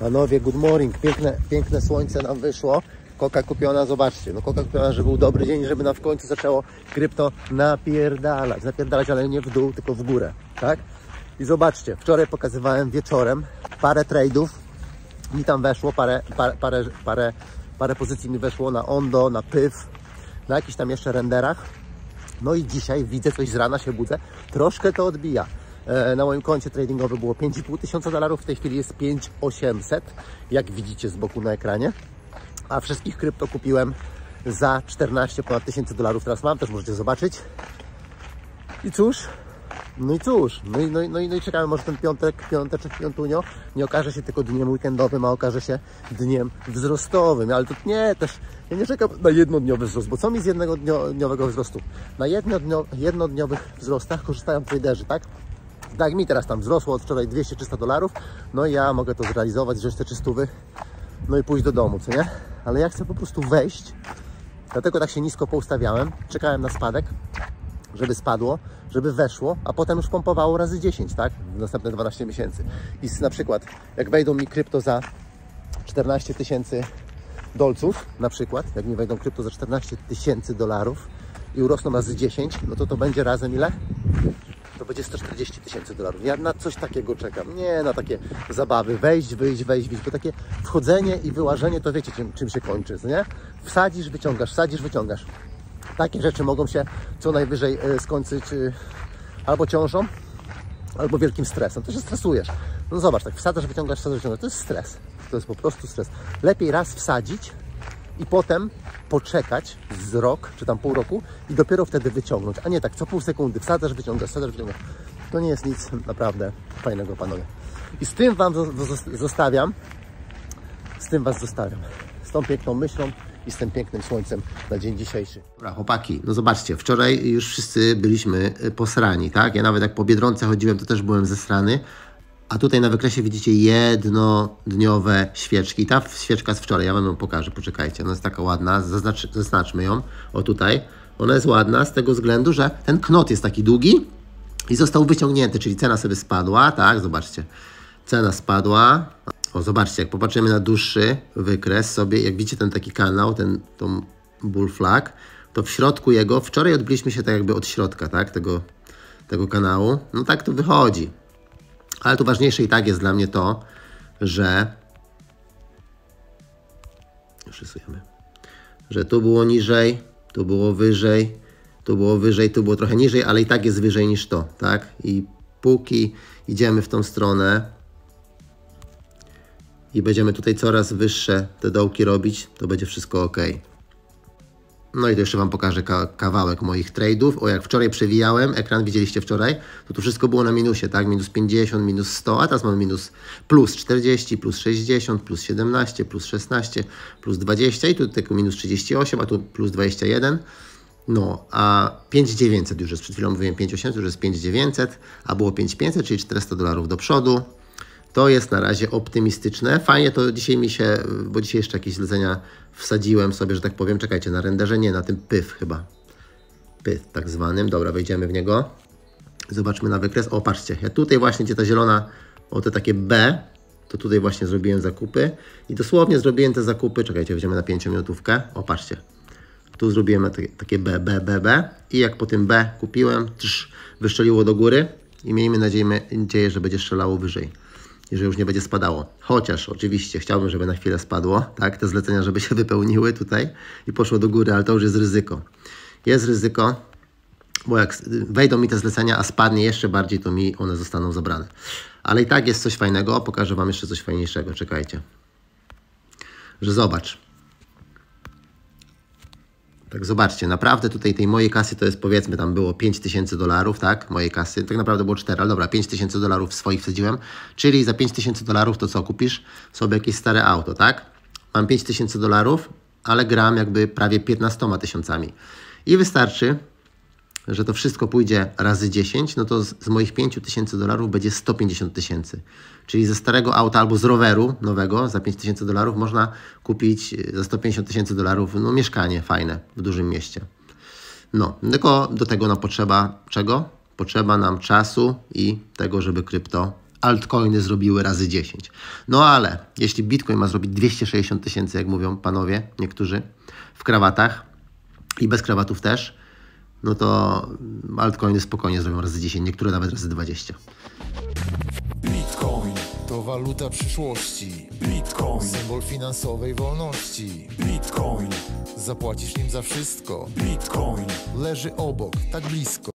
Panowie, good morning. Piękne, piękne słońce nam wyszło. Koka kupiona, zobaczcie. No koka kupiona, że był dobry dzień, żeby nam w końcu zaczęło krypto napierdalać. Napierdalać, ale nie w dół, tylko w górę. Tak? I zobaczcie, wczoraj pokazywałem wieczorem parę trade'ów. Mi tam weszło, parę, parę, parę, parę, parę pozycji mi weszło na Ondo, na PYW, na jakichś tam jeszcze renderach. No i dzisiaj widzę coś z rana się budzę. Troszkę to odbija. E, Na moim koncie tradingowym było 5,5 tysiąca dolarów, w tej chwili jest 5,800, jak widzicie z boku na ekranie. A wszystkich krypto kupiłem za 14 ponad tysięcy dolarów. Teraz mam, też możecie zobaczyć. I cóż, no i cóż, no i, no, i, no, i, no i czekamy, może ten piątek, piąteczek, piątunio nie okaże się tylko dniem weekendowym, a okaże się dniem wzrostowym. Ale to nie, też ja nie czekam na jednodniowy wzrost, bo co mi z jednego dniowego wzrostu? Na jednodnio, jednodniowych wzrostach korzystają traderzy, tak? Tak mi teraz tam wzrosło od wczoraj 200-300 dolarów, no i ja mogę to zrealizować, wziąć te czystówy, no i pójść do domu, co nie? Ale ja chcę po prostu wejść, dlatego tak się nisko poustawiałem, czekałem na spadek, żeby spadło, żeby weszło, a potem już pompowało razy 10, tak? W następne 12 miesięcy. I na przykład, jak wejdą mi krypto za 14 tysięcy dolców, na przykład, jak mi wejdą krypto za 14 tysięcy dolarów i urosną razy 10, no to to będzie razem ile? To będzie 140 tysięcy dolarów. Ja na coś takiego czekam. Nie na takie zabawy, wejść, wyjść, wejść, wyjść, bo takie wchodzenie i wyłażenie to wiecie czym, czym się kończy, nie? Wsadzisz, wyciągasz, wsadzisz, wyciągasz. Takie rzeczy mogą się co najwyżej e, skończyć e, albo ciążą, albo wielkim stresem. To się stresujesz. No zobacz, tak wsadzasz, wyciągasz, wsadzasz, wyciągasz. To jest stres. To jest po prostu stres. Lepiej raz wsadzić i potem poczekać z rok, czy tam pół roku i dopiero wtedy wyciągnąć, a nie tak co pół sekundy wsadzasz, wyciągasz, wsadzasz, wyciągasz. To nie jest nic naprawdę fajnego, panowie. I z tym Wam zo- zo- zostawiam, z tym Was zostawiam. Z tą piękną myślą i z tym pięknym słońcem na dzień dzisiejszy. Dobra, chłopaki, no zobaczcie, wczoraj już wszyscy byliśmy y, posrani, tak? Ja nawet jak po Biedronce chodziłem, to też byłem zesrany. A tutaj na wykresie widzicie jednodniowe świeczki. Ta świeczka z wczoraj, ja wam ją pokażę, poczekajcie. Ona jest taka ładna, Zaznacz, zaznaczmy ją. O tutaj. Ona jest ładna z tego względu, że ten knot jest taki długi i został wyciągnięty, czyli cena sobie spadła, tak, zobaczcie. Cena spadła. O, zobaczcie, jak popatrzymy na dłuższy wykres sobie, jak widzicie ten taki kanał, ten tą bull flag, to w środku jego, wczoraj odbiliśmy się tak jakby od środka, tak, tego, tego kanału. No tak to wychodzi. Ale tu ważniejsze i tak jest dla mnie to, że już rysujemy, że tu było niżej, tu było wyżej, tu było wyżej, tu było trochę niżej, ale i tak jest wyżej niż to, tak? I póki idziemy w tą stronę i będziemy tutaj coraz wyższe te dołki robić, to będzie wszystko ok. No i to jeszcze Wam pokażę ka kawałek moich tradeów. O, jak wczoraj przewijałem, ekran widzieliście wczoraj, to tu wszystko było na minusie, tak? Minus 50, minus 100, a teraz mamy minus plus 40, plus 60, plus 17, plus 16, plus 20 i tu tylko minus 38, a tu plus 21. No, a 5900 już jest, przed chwilą mówiłem 5800, już jest 5900, a było 5500, czyli 400 dolarów do przodu. To jest na razie optymistyczne. Fajnie to dzisiaj mi się, bo dzisiaj jeszcze jakieś zlecenia wsadziłem sobie, że tak powiem. Czekajcie, na renderze nie, na tym PYW chyba. PYW tak zwanym. Dobra, wejdziemy w niego. Zobaczmy na wykres. O, patrzcie, ja tutaj właśnie, gdzie ta zielona, o te takie B, to tutaj właśnie zrobiłem zakupy. I dosłownie zrobiłem te zakupy, czekajcie, wejdziemy na 5 minutówkę. O, patrzcie. Tu zrobiłem takie, B, B, B, B. I jak po tym B kupiłem, trz, wyszczeliło do góry. I miejmy nadzieję, że będzie strzelało wyżej i że już nie będzie spadało. Chociaż oczywiście chciałbym, żeby na chwilę spadło, tak, te zlecenia, żeby się wypełniły tutaj i poszło do góry, ale to już jest ryzyko. Jest ryzyko, bo jak wejdą mi te zlecenia, a spadnie jeszcze bardziej, to mi one zostaną zabrane. Ale i tak jest coś fajnego, pokażę Wam jeszcze coś fajniejszego, czekajcie. Że zobacz, tak zobaczcie, naprawdę tutaj tej mojej kasy to jest powiedzmy tam było 5000 dolarów, tak? Mojej kasy, tak naprawdę było 4, ale dobra, 5000 dolarów swoich wsadziłem, czyli za 5000 dolarów to co, kupisz sobie jakieś stare auto, tak? Mam 5000 dolarów, ale gram jakby prawie 15 tysiącami. I wystarczy, że to wszystko pójdzie razy 10, no to z, z moich 5000 dolarów będzie 150 tysięcy. Czyli ze starego auta albo z roweru nowego za 5000 dolarów można kupić za 150 tysięcy dolarów no, mieszkanie fajne w dużym mieście. No, tylko do tego nam potrzeba czego? Potrzeba nam czasu i tego, żeby krypto altcoiny zrobiły razy 10. No ale jeśli Bitcoin ma zrobić 260 tysięcy, jak mówią panowie, niektórzy, w krawatach i bez krawatów też, no to altcoiny spokojnie zrobią razy 10, niektóre nawet razy 20. Bitcoin, To waluta przyszłości, Bitcoin, symbol finansowej wolności. Bitcoin, Zapłacisz nim za wszystko, Bitcoin. leży obok, tak blisko.